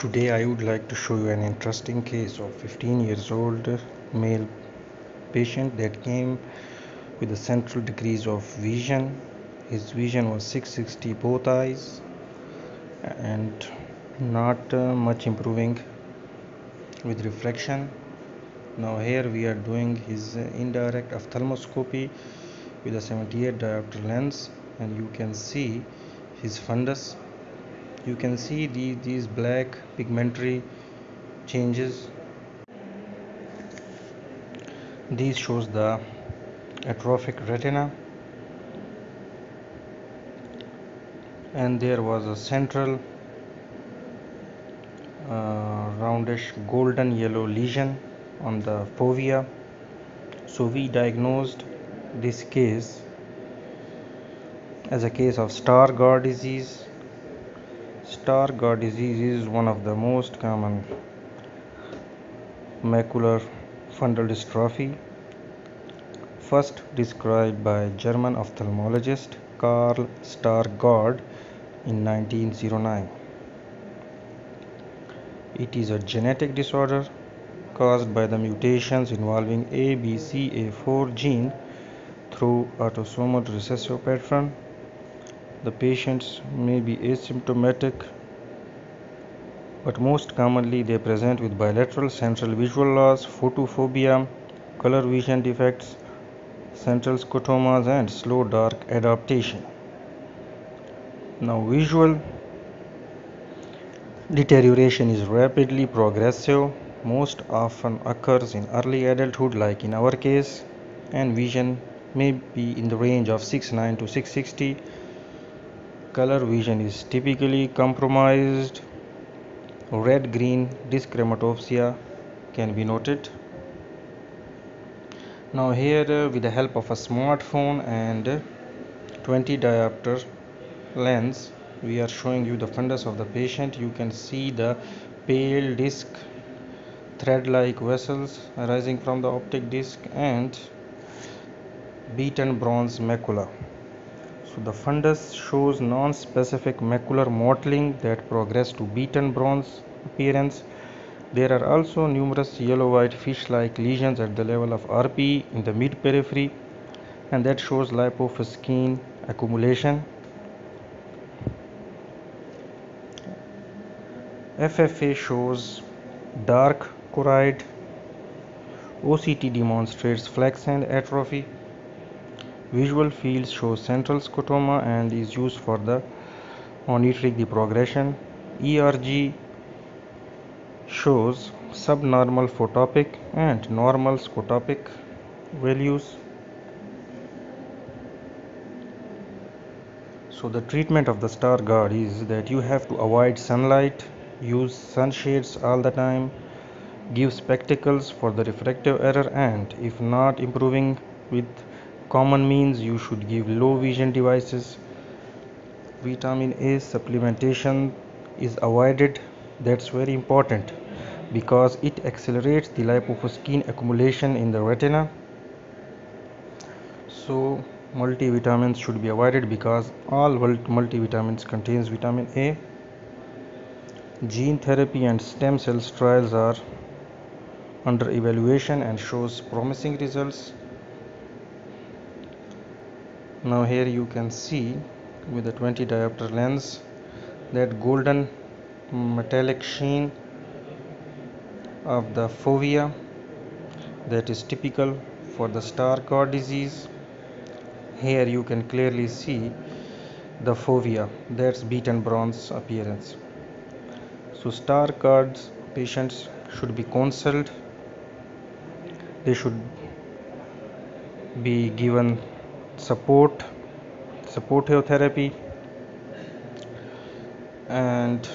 Today I would like to show you an interesting case of 15 years old male patient that came with a central decrease of vision. His vision was 660 both eyes and not uh, much improving with refraction. Now here we are doing his uh, indirect ophthalmoscopy with a 78 diopter lens and you can see his fundus you can see the, these black pigmentary changes. These shows the atrophic retina. And there was a central uh, roundish golden yellow lesion on the fovea. So we diagnosed this case as a case of star Stargardt disease Stargardt disease is one of the most common macular fundal dystrophy first described by German ophthalmologist Karl Stargardt in 1909. It is a genetic disorder caused by the mutations involving ABCA4 gene through autosomal recessive pattern the patients may be asymptomatic, but most commonly they present with bilateral central visual loss, photophobia, color vision defects, central scotomas, and slow dark adaptation. Now, visual deterioration is rapidly progressive, most often occurs in early adulthood, like in our case, and vision may be in the range of 69 to 660 color vision is typically compromised. Red green dyschromatopsia can be noted. Now here uh, with the help of a smartphone and 20 diopter lens we are showing you the fundus of the patient. You can see the pale disc thread like vessels arising from the optic disc and beaten bronze macula so the fundus shows non-specific macular mottling that progress to beaten bronze appearance. There are also numerous yellow-white fish-like lesions at the level of RP in the mid-periphery and that shows lipofuscin accumulation. FFA shows dark choroid. OCT demonstrates flecks and atrophy. Visual fields show central scotoma and is used for the monitoring the progression. ERG shows subnormal photopic and normal scotopic values. So the treatment of the Stargardt is that you have to avoid sunlight, use sunshades all the time, give spectacles for the refractive error and if not improving with common means you should give low vision devices. Vitamin a supplementation is avoided. That's very important because it accelerates the lipofuscin accumulation in the retina. So multivitamins should be avoided because all multivitamins contains vitamin a. Gene therapy and stem cells trials are under evaluation and shows promising results now here you can see with the 20 diopter lens that golden metallic sheen of the fovea that is typical for the Stargardt disease. Here you can clearly see the fovea that's beaten bronze appearance. So Stargardt patients should be counseled. They should be given support supportive therapy and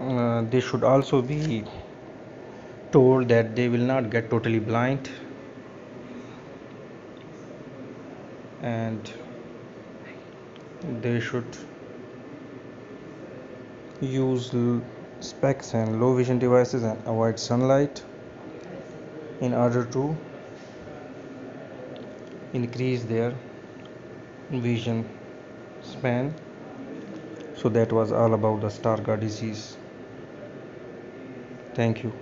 uh, they should also be told that they will not get totally blind. And they should use specs and low vision devices and avoid sunlight in order to increase their vision span. So that was all about the stargardt disease. Thank you